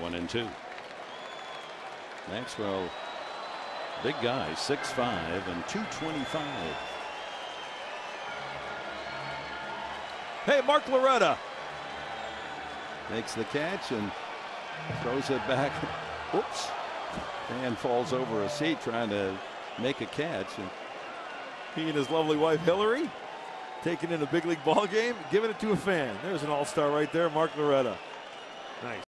One and two. Maxwell, big guy, 6'5 and 225. Hey, Mark Loretta. Makes the catch and throws it back. Oops. And falls over a seat trying to make a catch. And He and his lovely wife Hillary taking in a big league ball game, giving it to a fan. There's an all-star right there, Mark Loretta. Nice.